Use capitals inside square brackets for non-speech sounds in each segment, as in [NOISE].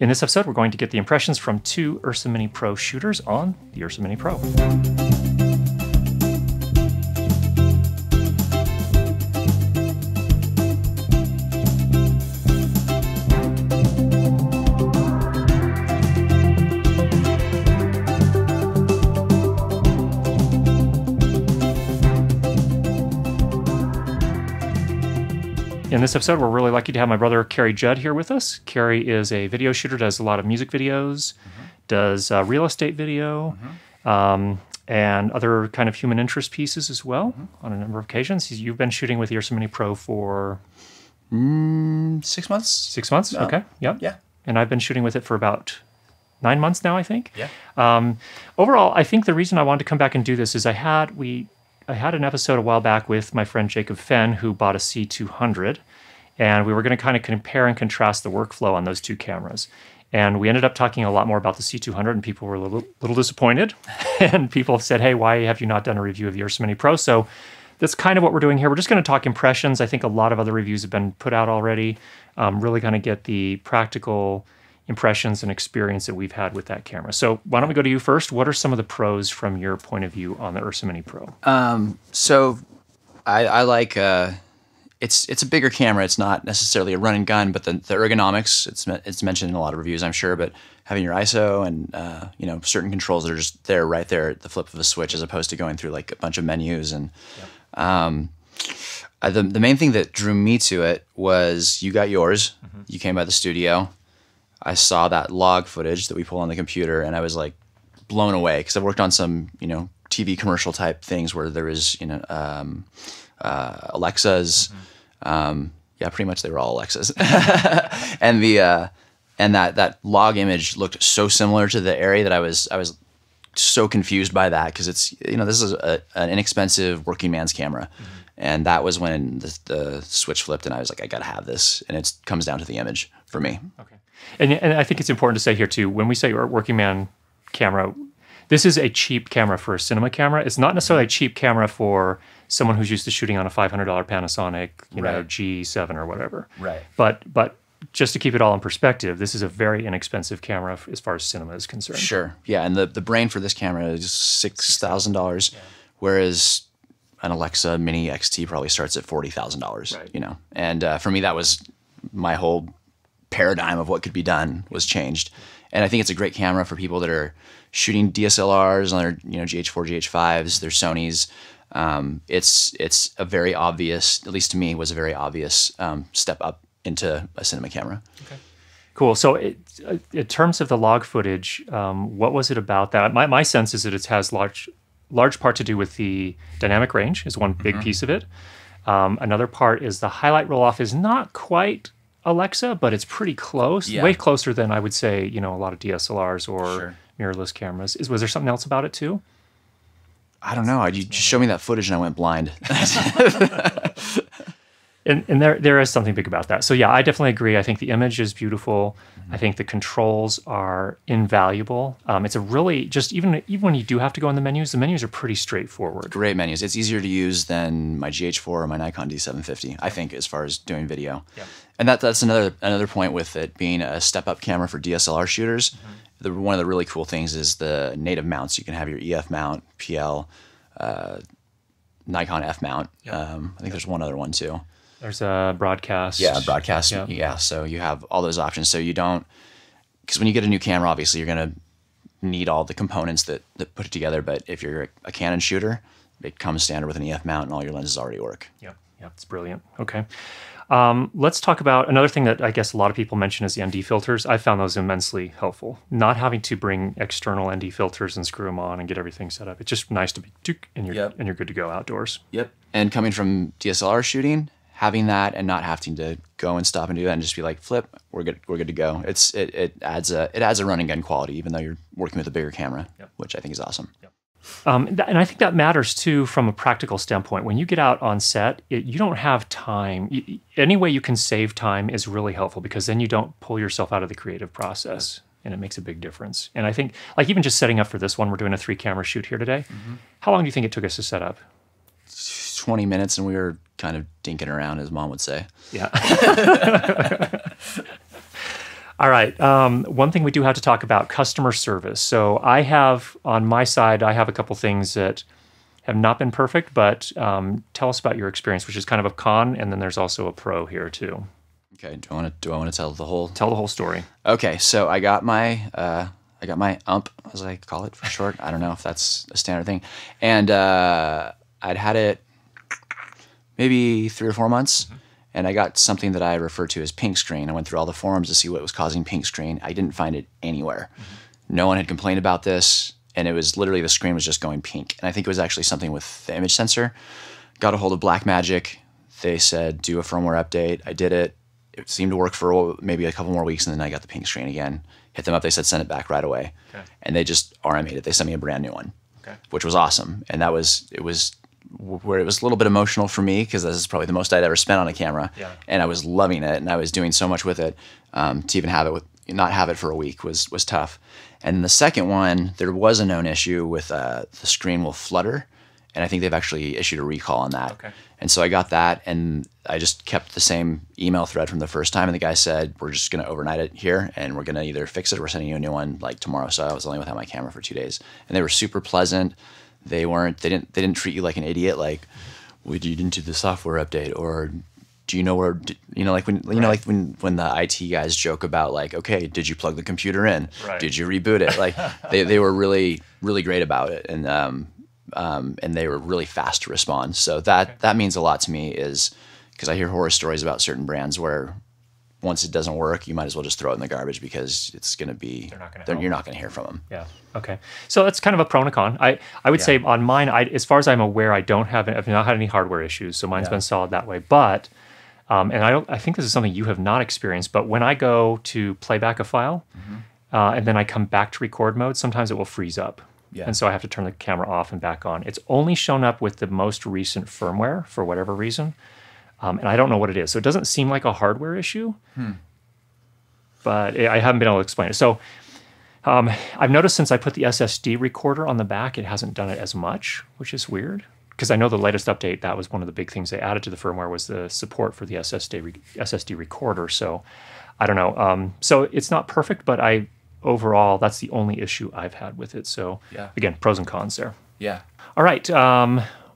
In this episode, we're going to get the impressions from two Ursa Mini Pro shooters on the Ursa Mini Pro. This episode, we're really lucky to have my brother Cary Judd here with us. Cary is a video shooter, does a lot of music videos, does uh, real estate video, um, and other kind of human interest pieces as well on a number of occasions. You've been shooting with Mini Pro for Six months? six months. Okay. Yep. Yeah. And I've been shooting with it for about nine months now, I think. Yeah. Um, overall, I think the reason I wanted to come back and do this is I had we I had an episode a while back with my friend Jacob Fenn who bought a C200, and we were going to kind of compare and contrast the workflow on those two cameras. And we ended up talking a lot more about the C200, and people were a little, little disappointed. [LAUGHS] and people said, "Hey, why have you not done a review of the Ursa Mini Pro?" So that's kind of what we're doing here. We're just going to talk impressions. I think a lot of other reviews have been put out already. Um, really kind of get the practical impressions and experience that we've had with that camera. So why don't we go to you first? What are some of the pros from your point of view on the Ursa Mini Pro? So I, I like uh, it's it's a bigger camera. It's not necessarily a run and gun, but the, the ergonomics it's it's mentioned in a lot of reviews, I'm sure. But having your ISO and uh, you know certain controls that are just there right there at the flip of a switch, as opposed to going through like a bunch of menus and um, uh, the the main thing that drew me to it was you got yours. You came by the studio. I saw that log footage that we pull on the computer, and I was like blown away because I've worked on some you know TV commercial type things where there is you know um, uh, Alexas. Um, yeah, pretty much they were all Alexas, [LAUGHS] and the uh, and that that log image looked so similar to the Arri that I was I was so confused by that because it's you know this is a, an inexpensive working man's camera, and that was when the, the switch flipped and I was like I gotta have this, and it comes down to the image for me. Okay. And, and I think it's important to say here too, when we say working man camera, this is a cheap camera for a cinema camera. It's not necessarily a cheap camera for someone who's used to shooting on a $500 Panasonic, you know, G7 or whatever. Right. But but just to keep it all in perspective, this is a very inexpensive camera as far as cinema is concerned. Sure. Yeah, and the the brain for this camera is six thousand dollars, whereas an Alexa Mini XT probably starts at forty thousand dollars. Right. You know, and uh, for me that was my whole paradigm of what could be done was changed, and I think it's a great camera for people that are shooting DSLRs on their you know GH4, GH5s, their Sony's. Um, it's it's a very obvious, at least to me, was a very obvious um, step up into a cinema camera. Okay. Cool. So, it, uh, in terms of the log footage, um, what was it about that? My, my sense is that it has large, large part to do with the dynamic range is one big piece of it. Um, another part is the highlight roll off is not quite Alexa, but it's pretty close, Yeah. way closer than I would say. You know, a lot of DSLRs or Sure. Mirrorless cameras. Is was there something else about it too? I don't know. You just showed me that footage and I went blind. [LAUGHS] [LAUGHS] and, and there there is something big about that. So yeah, I definitely agree. I think the image is beautiful. I think the controls are invaluable. Um, it's a really just even even when you do have to go in the menus, the menus are pretty straightforward. Great menus. It's easier to use than my GH4 or my Nikon D750. I think as far as doing video. Yeah. And that that's another another point with it being a step up camera for DSLR shooters. Mm-hmm. The one of the really cool things is the native mounts. You can have your EF mount, PL, uh, Nikon F mount. Um, I think there's one other one too. There's a broadcast. Yeah, broadcast. Yeah. Yeah. So you have all those options. So you don't, because when you get a new camera, obviously you're gonna need all the components that that put it together. But if you're a Canon shooter, it comes standard with an EF mount, and all your lenses already work. Yeah, yeah, it's brilliant. Okay. Um, let's talk about another thing that I guess a lot of people mention is the ND filters. I found those immensely helpful. Not having to bring external ND filters and screw them on and get everything set up. It's just nice to be took, and you're Yep. and you're good to go outdoors. Yep. And coming from DSLR shooting, having that and not having to go and stop and do that and just be like, flip, we're good, we're good to go. It's it, it adds a it adds a running gun quality, even though you're working with a bigger camera, Yep. which I think is awesome. Um, and I think that matters too from a practical standpoint. When you get out on set, it, you don't have time. Y- y- any way you can save time is really helpful because then you don't pull yourself out of the creative process, and it makes a big difference. And I think, like even just setting up for this one, we're doing a three camera shoot here today. How long do you think it took us to set up? [SIGHS] 20 minutes and we were kind of dinking around, as mom would say. Yeah. [LAUGHS] All right. Um, one thing we do have to talk about customer service. So I have on my side, I have a couple things that have not been perfect, but um, tell us about your experience, which is kind of a con, and then there's also a pro here too. Okay. Do I want to do I want to tell the whole? Tell the whole story. Okay. So I got my uh, I got my ump as I call it for short. I don't know if that's a standard thing, and uh, I'd had it maybe three or four months. Mm-hmm. And I got something that I refer to as pink screen. I went through all the forums to see what was causing pink screen. I didn't find it anywhere. Mm-hmm. No one had complained about this, and it was literally the screen was just going pink. And I think it was actually something with the image sensor. Got a hold of Blackmagic. They said do a firmware update. I did it. It seemed to work for maybe a couple more weeks, and then I got the pink screen again. Hit them up. They said send it back right away, Okay. and they just RMA'd it. They sent me a brand new one Okay. which was awesome. And that was it was where it was a little bit emotional for me because this is probably the most I'd ever spent on a camera, Yeah. and I was loving it and I was doing so much with it. Um, to even have it with not have it for a week was was tough. And the second one, there was a known issue with uh, the screen will flutter, and I think they've actually issued a recall on that. Okay. And so I got that, and I just kept the same email thread from the first time. And the guy said, "We're just going to overnight it here, and we're going to either fix it or we're sending you a new one like tomorrow." So I was only without my camera for two days, and they were super pleasant. They weren't. They didn't. They didn't treat you like an idiot. Like, well, you didn't do the software update, or do you know where? You know, like when you know, like when when the IT guys joke about like, okay, did you plug the computer in? Right. Did you reboot it? Like, [LAUGHS] they they were really really great about it, and um, um, and they were really fast to respond. So that that means a lot to me is because I hear horror stories about certain brands where once it doesn't work, you might as well just throw it in the garbage because it's going to be They're not gonna they're- you're not going to hear from them. Yeah. Okay. So that's kind of a pro and a con. I, I would say on mine, I, as far as I'm aware, I don't have, I've not had any hardware issues. So mine's Yeah. been solid that way. But, um, and I don't, I think this is something you have not experienced, but when I go to play back a file uh, and then I come back to record mode, sometimes it will freeze up. Yeah. And so I have to turn the camera off and back on. It's only shown up with the most recent firmware for whatever reason. Um, and I don't know what it is. So it doesn't seem like a hardware issue, but I haven't been able to explain it. So um, I've noticed since I put the SSD recorder on the back, it hasn't done it as much, which is weird. Because I know the latest update, that was one of the big things they added to the firmware was the support for the SSD re- SSD recorder. So I don't know. Um, so it's not perfect, but I overall that's the only issue I've had with it. So Yeah. again, pros and cons there. Yeah. All right.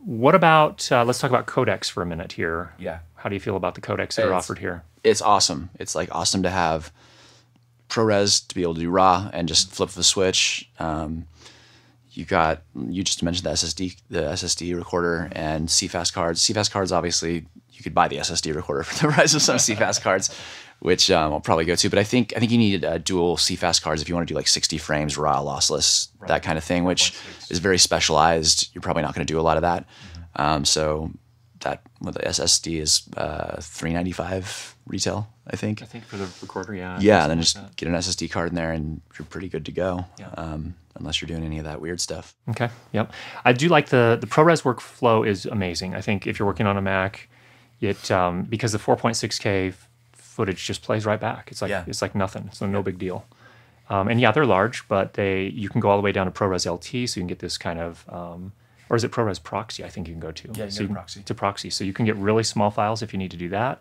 What about uh, let's talk about codecs for a minute here. Yeah. How do you feel about the codecs that are offered here? It's awesome. It's like awesome to have ProRes to be able to do RAW and just flip the switch. Um, you got you just mentioned the SSD the SSD recorder and CFast cards. CFast cards obviously you could buy the SSD recorder for the [LAUGHS] price of some CFast cards, which um, I'll probably go to. But I think I think you need uh, dual CFast cards if you want to do like 60 frames raw lossless that kind of thing, which is very specialized. You're probably not going to do a lot of that. Um, so that with the SSD is uh, 395 retail, I think. I think for the recorder, yeah. Yeah, then just get an SSD card in there, and you're pretty good to go. Yeah. Um, unless you're doing any of that weird stuff. Okay. Yep. I do like the the ProRes workflow is amazing. I think if you're working on a Mac, it um, because the 4.6K f- footage just plays right back. It's like Yeah. it's like nothing. So no big deal. Um, and yeah, they're large, but they you can go all the way down to ProRes LT, so you can get this kind of um, or is it ProRes Proxy? I think you can go to. Yeah, you so can- Proxy. To Proxy, so you can get really small files if you need to do that,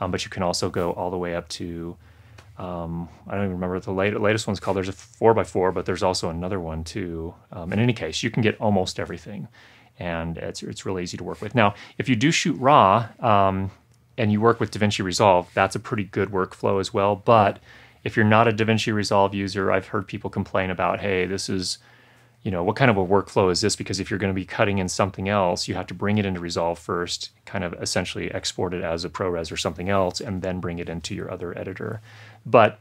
um, but you can also go all the way up to um, I don't even remember what the late, latest one's called. There's a four by four, but there's also another one too. Um, in any case, you can get almost everything, and it's it's really easy to work with. Now, if you do shoot raw um, and you work with DaVinci Resolve, that's a pretty good workflow as well. But if you're not a DaVinci Resolve user, I've heard people complain about, hey, this is you know, what kind of a workflow is this? Because if you're going to be cutting in something else, you have to bring it into Resolve first, kind of essentially export it as a ProRes or something else, and then bring it into your other editor. But,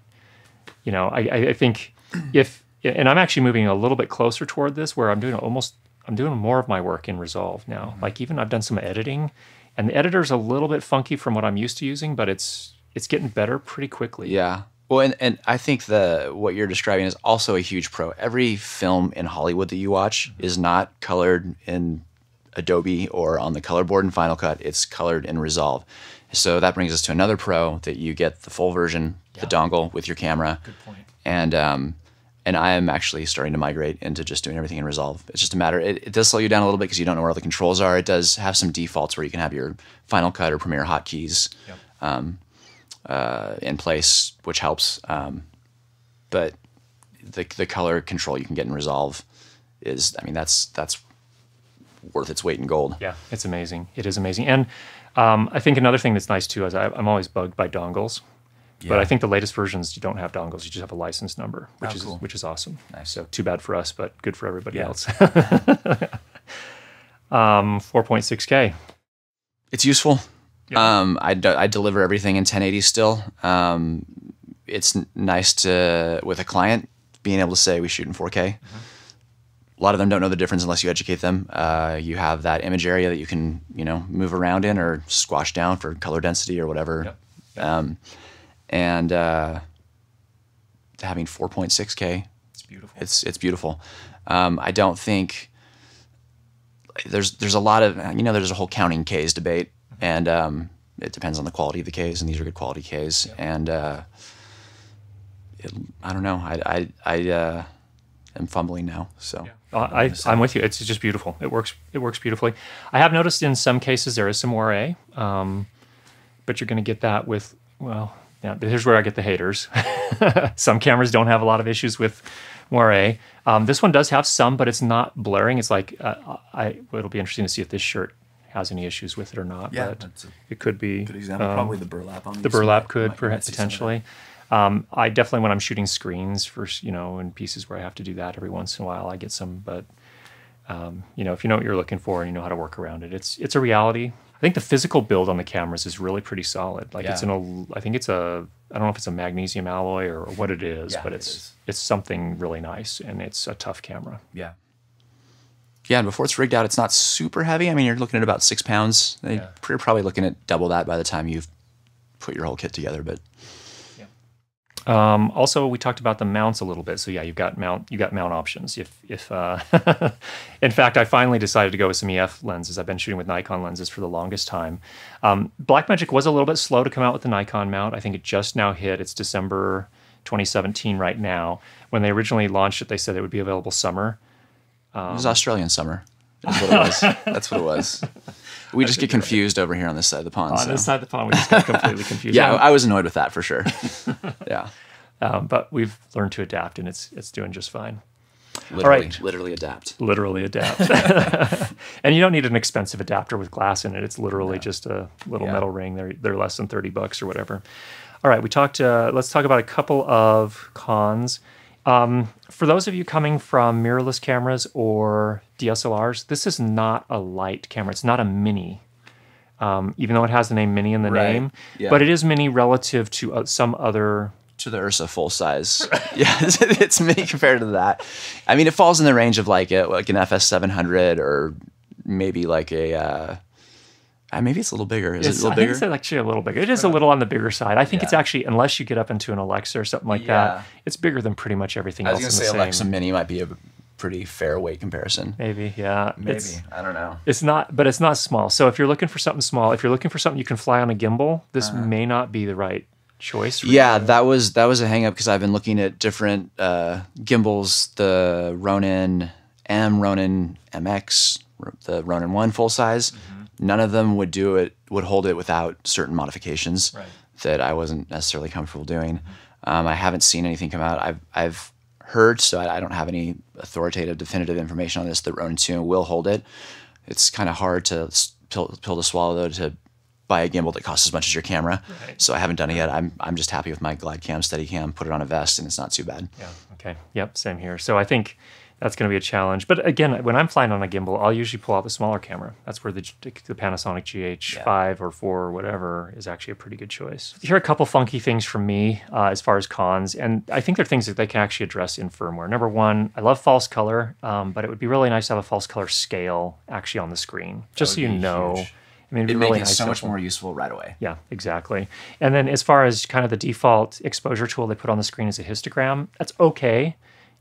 you know, I, I I think if, and I'm actually moving a little bit closer toward this where I'm doing almost, I'm doing more of my work in Resolve now. Mm-hmm. Like even I've done some editing, and the editor's a little bit funky from what I'm used to using, but it's, it's getting better pretty quickly. Yeah. Well, and, and I think the what you're describing is also a huge pro. Every film in Hollywood that you watch is not colored in Adobe or on the color board in Final Cut. It's colored in Resolve. So that brings us to another pro that you get the full version, the dongle with your camera. Good point. And um, and I am actually starting to migrate into just doing everything in Resolve. It's just a matter. It, it does slow you down a little bit because you don't know where all the controls are. It does have some defaults where you can have your Final Cut or Premiere hotkeys. Yep. uh, in place, which helps. Um, but the the color control you can get in Resolve is, I mean, that's that's worth its weight in gold. Yeah, it's amazing. It is amazing. And um, I think another thing that's nice too is I, I'm always bugged by dongles. But I think the latest versions you don't have dongles; you just have a license number, which Oh, is cool. which is awesome. Nice. So too bad for us, but good for everybody Yeah. else. [LAUGHS] um, 4.6K. It's useful. Yeah. Um, I, I deliver everything in 1080 still. Um, it's n- nice to with a client being able to say we shoot in 4K. A lot of them don't know the difference unless you educate them. Uh, you have that image area that you can you know move around in or squash down for color density or whatever. Yep. Um, and uh, having 4.6K It's beautiful. it's it's beautiful. Um, I don't think there's there's a lot of you know there's a whole counting Ks debate, and um, it depends on the quality of the Ks, and these are good quality Ks, and uh, it, I don't know. I I I uh, am fumbling now, so Uh, I, I'm with you. It's just beautiful. It works. It works beautifully. I have noticed in some cases there is some moire, um, but you're going to get that with well. Yeah, here's where I get the haters. [LAUGHS] some cameras don't have a lot of issues with moire. Um, this one does have some, but it's not blurring. It's like uh, I. It'll be interesting to see if this shirt has any issues with it or not. Yeah, but it could be. Good example. um, Probably the burlap on the burlap could perhaps might see some of that. potentially. Um, I definitely when I'm shooting screens for you know in pieces where I have to do that every once in a while I get some, but um, you know if you know what you're looking for and you know how to work around it, it's it's a reality. I think the physical build on the cameras is really pretty solid. Like it's Yeah. an I think it's a I don't know if it's a magnesium alloy or what it is, Yeah, but it it's it's something really nice and it's a tough camera. Yeah. yeah. And before it's rigged out, it's not super heavy. I mean, you're looking at about six pounds. Yeah. You're probably looking at double that by the time you've put your whole kit together. But Um, also, we talked about the mounts a little bit. So yeah, you've got mount you got mount options. If if uh, [LAUGHS] in fact, I finally decided to go with some EF lenses. I've been shooting with Nikon lenses for the longest time. Um, Blackmagic was a little bit slow to come out with the Nikon mount. I think it just now hit. It's December 2017 right now. When they originally launched it, they said it would be available summer. it was Australian summer. That's what it was. [LAUGHS] That's what it was. We just get confused over here on this side of the pond. On so. this side of the pond, we just got completely [LAUGHS] confused. Yeah, I was annoyed with that for sure. [LAUGHS] yeah, um, but we've learned to adapt, and it's it's doing just fine. literally, right. literally adapt. literally adapt. [LAUGHS] and you don't need an expensive adapter with glass in it. It's literally just a little Yeah. metal ring. They're they're less than thirty bucks or whatever. All right, we talked. Uh, let's talk about a couple of cons. Um, for those of you coming from mirrorless cameras or DSLRs, this is not a light camera. It's not a mini. Um, even though it has the name mini in the Right. name, Yeah. but it is mini relative to uh, some other To the Ursa full size. [LAUGHS] yeah, it's, it's mini compared to that. I mean, it falls in the range of like a, like an FS seven hundred or maybe like a. Uh, uh, maybe it's a little bigger. Is it a It's- little I bigger? it's actually a little bigger. It is a little on the bigger side. I think it's actually, unless you get up into an Alexa or something like Yeah. that, it's bigger than pretty much everything I was else gonna in say Alexa. Mini might be a pretty fair weight comparison. Maybe, yeah. Maybe It's, I don't know. it's not, but it's not small. So if you're looking for something small, if you're looking for something you can fly on a gimbal, this may not be the right choice. For. Yeah, you. that was that was a hang up because I've been looking at different uh, gimbals, the Ronin M, Ronin MX, the Ronin One full size. None of them would do it, would hold it without certain modifications Right. that I wasn't necessarily comfortable doing. Um, I haven't seen anything come out. I've I've heard, so I, I don't have any authoritative, definitive information on this. That Ronin Two will hold it. It's kind of hard to pill, pill to swallow though to buy a gimbal that costs as much as your camera. Right. So I haven't done it yet. I'm I'm just happy with my glide cam, steady cam, put it on a vest, and it's not too bad. Yeah. Okay. Yep. Same here. So I think that's going to be a challenge. But again, when I'm flying on a gimbal, I'll usually pull out the smaller camera. That's where the, the Panasonic GH5 or 4 or whatever is actually a pretty good choice. Here are a couple funky things from me uh, as far as cons, and I think they're things that they can actually address in firmware. Number one, I love false color, um, but it would be really nice to have a false color scale actually on the screen, just so you know. huge. I mean, it'd be It really makes it nice so much more useful right away. yeah, exactly. And then as far as kind of the default exposure tool they put on the screen is a histogram, that's okay.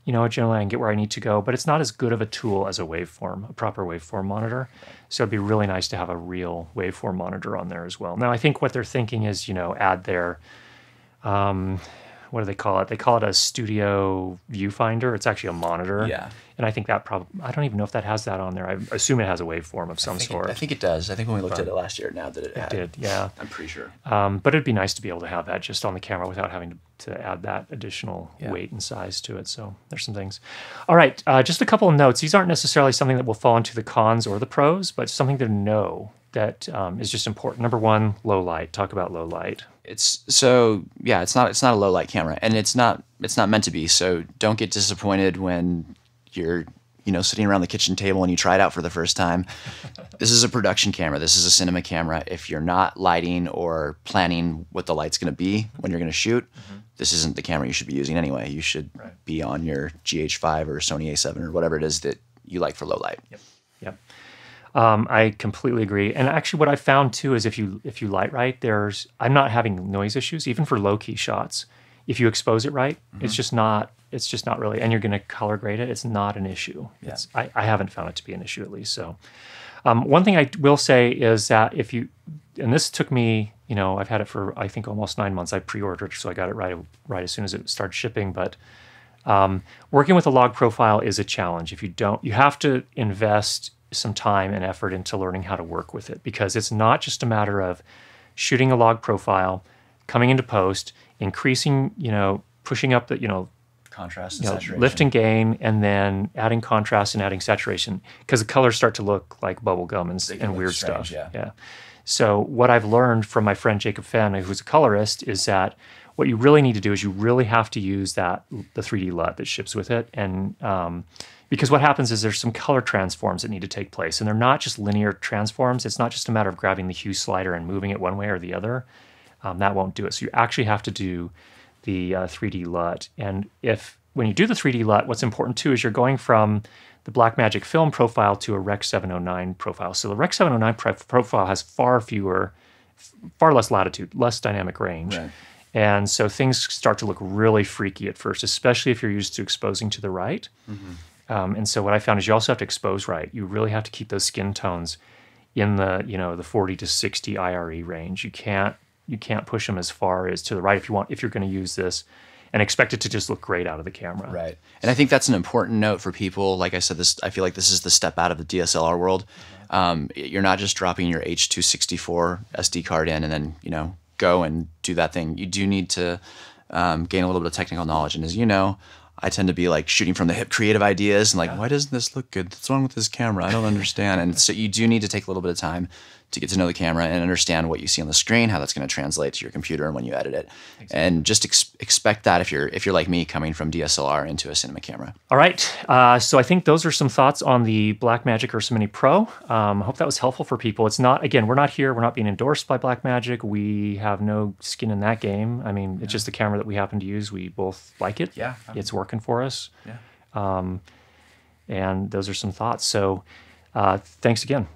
You know, generally I can get where I need to go, but it's not as good of a tool as a waveform, a proper waveform monitor. So it'd be really nice to have a real waveform monitor on there as well. Now, I think what they're thinking is, you know, add their, um, what do they call it? They call it a studio viewfinder. It's actually a monitor. Yeah. And I think that probably I don't even know if that has that on there. I assume it has a waveform of some I sort. it, I think it does. I think when we looked at it last year, now that it, had, did, yeah. I'm pretty sure. Um, but it'd be nice to be able to have that just on the camera without having to, to add that additional Yeah. weight and size to it. So there's some things. All right, uh, just a couple of notes. These aren't necessarily something that will fall into the cons or the pros, but something to know that um, is just important. Number one, low light. Talk about low light. It's so yeah. It's not it's not a low light camera, and it's not it's not meant to be. So don't get disappointed when you're you know sitting around the kitchen table and you try it out for the first time. this is a production camera. This is a cinema camera. If you're not lighting or planning what the light's going to be when you're going to shoot, this isn't the camera you should be using anyway. You should Mm-hmm. Right. be on your GH5 or Sony A7 or whatever it is that you like for low light. Yep. Yep. Um, I completely agree. And actually, what I found too is if you if you light right, there's I'm not having noise issues even for low key shots. If you expose it right, it's just not it's just not really. And you're going to color grade it. It's not an issue. It's I, I haven't found it to be an issue at least. So, um, one thing I will say is that if you and this took me, you know, I've had it for I think almost nine months. I pre-ordered, so I got it right right as soon as it started shipping. But um, working with a log profile is a challenge. If you don't, you have to invest some time and effort into learning how to work with it because it's not just a matter of shooting a log profile, coming into post, increasing, you know, pushing up the, you know, Contrast and you know, saturation. lift and gain, and then adding contrast and adding saturation because the colors start to look like bubble gum and, and weird strange, stuff. yeah. So what I've learned from my friend Jacob Fenn, who's a colorist, is that what you really need to do is you really have to use that the 3D LUT that ships with it, and um, because what happens is there's some color transforms that need to take place, and they're not just linear transforms. It's not just a matter of grabbing the hue slider and moving it one way or the other. Um, that won't do it. So you actually have to do the uh, 3D LUT. And if when you do the 3D LUT, what's important too is you're going from the Blackmagic film profile to a Rec 709 profile. So the Rec 709 pro- profile has far fewer, far less latitude, less dynamic range. Right. And so things start to look really freaky at first, especially if you're used to exposing to the right. Um, and so what I found is you also have to expose right. You really have to keep those skin tones in the you know the 40 to 60 IRE range. You can't you can't push them as far as to the right if you want if you're going to use this and expect it to just look great out of the camera. Right. And I think that's an important note for people. Like I said, this I feel like this is the step out of the DSLR world. Um, you're not just dropping your H264 SD card in and then you know go and do that thing. You do need to um, gain a little bit of technical knowledge. And as you know, I tend to be like shooting from the hip, creative ideas, and like, why doesn't this look good? What's wrong with this camera? I don't understand. And so you do need to take a little bit of time to get to know the camera and understand what you see on the screen, how that's going to translate to your computer and when you edit it. And just ex- expect that if you're if you're like me, coming from DSLR into a cinema camera. All right. Uh, so I think those are some thoughts on the Blackmagic Ursa Mini Pro. Um, I hope that was helpful for people. It's not again, we're not here. We're not being endorsed by Blackmagic. We have no skin in that game. I mean, it's just the camera that we happen to use. We both like it. Yeah. It's working for us. Yeah. And those are some thoughts. So uh, thanks again.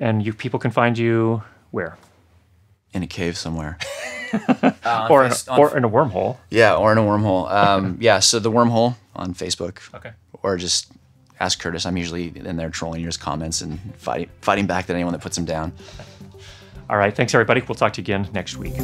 Yeah. And you people can find you where? In a cave somewhere. [LAUGHS] or, in, or in a wormhole. Yeah, or in a wormhole. Um, [LAUGHS] yeah, so the wormhole on Facebook. Okay. Or just ask Curtis. I'm usually in there trolling his comments and fighting fighting back at anyone that puts him down. All right. Thanks, everybody. We'll talk to you again next week.